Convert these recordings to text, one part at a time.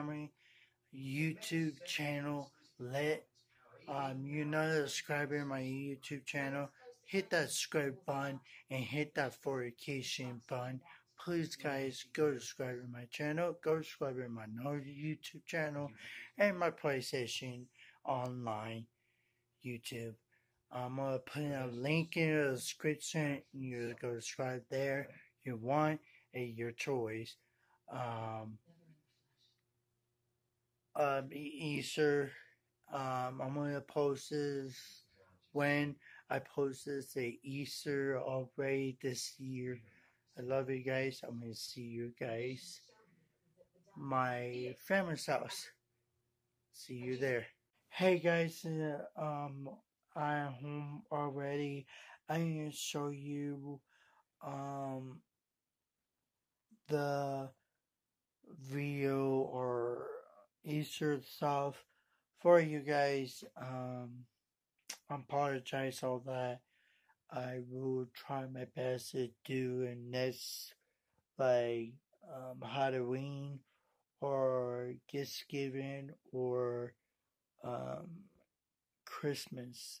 Family YouTube channel. Let um, you know in my YouTube channel, hit that subscribe button and hit that notification button. Please, guys, go subscribe to my channel, go subscribe to my YouTube channel, and my PlayStation Online YouTube. I'm gonna put a link in the description. You go subscribe there. You want a your choice. Um, um, Easter. Um, I'm gonna post this when I post this a Easter already this year. I love you guys. I'm gonna see you guys. My family's house. See you there. Hey guys, uh, um, I'm home already. I'm gonna show you, um, the video or Easter stuff for you guys. Um, I apologize all that. I will try my best to do in next like um, Halloween or Thanksgiving or um, Christmas.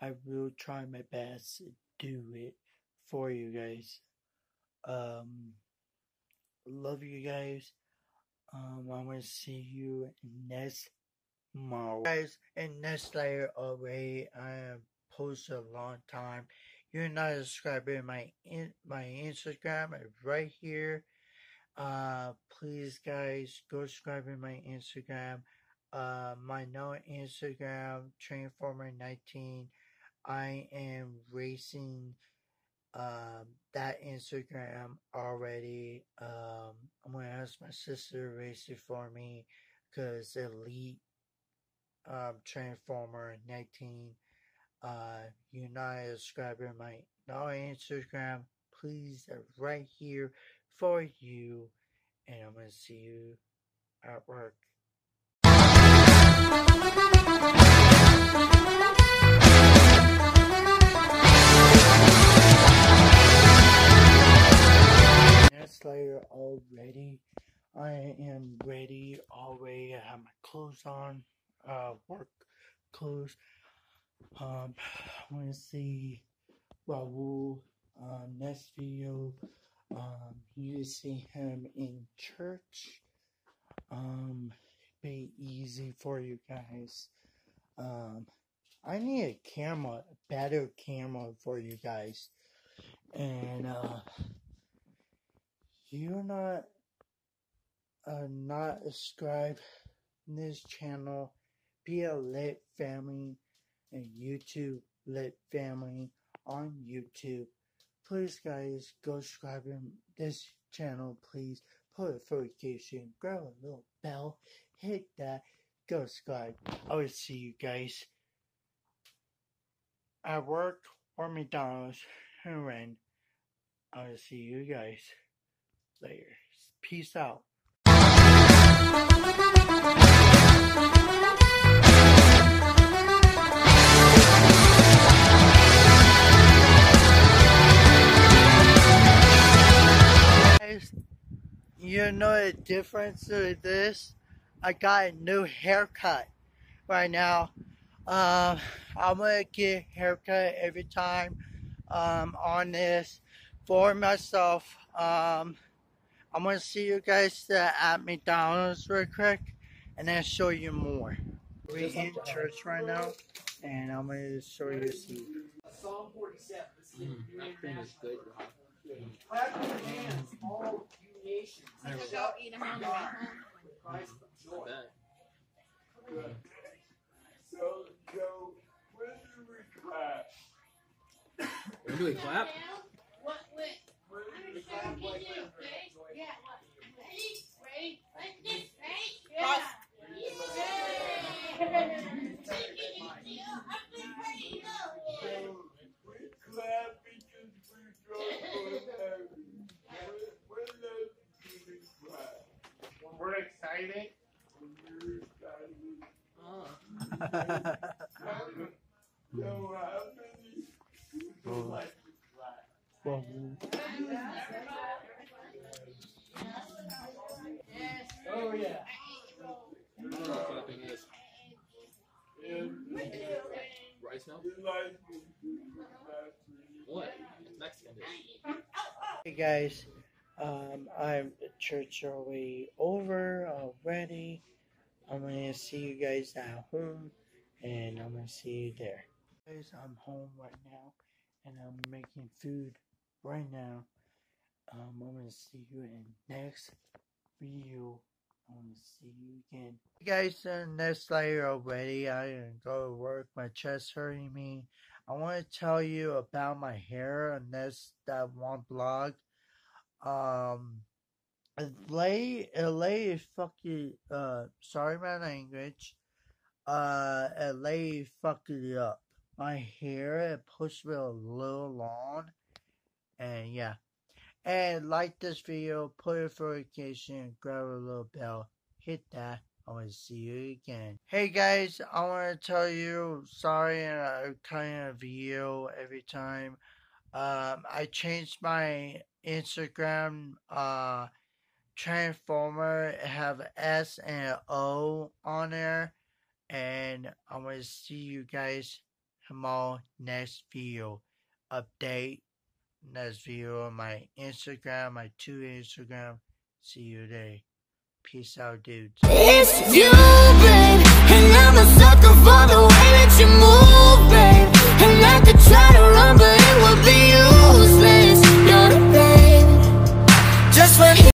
I will try my best to do it for you guys. Um, love you guys. Um, I'm gonna see you next month. Guys, in next layer already, I have posted a long time. You're not in my in, my Instagram right here. Uh, please, guys, go subscribe in my Instagram. Uh, my no Instagram, Transformer19. I am racing um, that Instagram already. Um, I'm gonna ask my sister to race it for me because Elite um, Transformer 19. Uh, you're not a subscriber my no Instagram. Please, right here for you, and I'm gonna see you at work. Already. I am ready already. I have my clothes on, uh, work clothes. Um, I want to see Raul. Um, next video, um, you see him in church. Um, be easy for you guys. Um, I need a camera, a better camera for you guys. And, uh, you're not, uh, not subscribed in this channel, be a lit family and YouTube lit family on YouTube. Please, guys, go subscribe in this channel, please. Put a notification, grab a little bell, hit that, go subscribe. I will see you guys at work or McDonald's and I will see you guys later. Peace out. You know the difference of this? I got a new haircut right now. Um, I'm gonna get haircut every time um, on this for myself. Um, I'm gonna see you guys uh, at McDonald's real quick, and then show you more. We're in church right now, and I'm gonna show you see. Psalm 47. This is Mm, your that cream is good. Clap your hands, all you nations. I will. Go eat them on the way Christ of I joy. Good. So, Joe, when do we clap? When do we clap? What, what? When do we clap you like do, when okay? joy? Yeah, what? Ready? Ready? Like this, right? Yeah. Yeah. So, we clap because we joy for heaven. When, when else do we clap? When we're excited, When we're excited. Oh. So, how many people like to clap? Well, yeah. I don't what clapping. Rice milk? What? Mexican dish. Hey guys, um, I'm church already over already. I'm gonna see you guys at home, and I'm gonna see you there. Guys, I'm home right now, and I'm making food right now. Um, I'm gonna see you in next video. I'm gonna see you again. Hey guys, uh, next layer already. I didn't go to work. My chest hurting me. I want to tell you about my hair on this that one blog. Um, LA, LA is fucking. Uh, sorry my language. Uh, LA fucking it up. My hair it pushed me a little long, and yeah. And like this video, put a notification, grab a little bell, hit that. I want to see you again. Hey guys, I want to tell you, sorry, I'm cutting a video every time. Um, I changed my Instagram, uh, Transformer have S and O on there. And I want to see you guys tomorrow next video update. Next video on my Instagram, my two Instagram. See you there. Peace out, dudes. It's you, babe, and I'm a sucker for the way that you move, babe.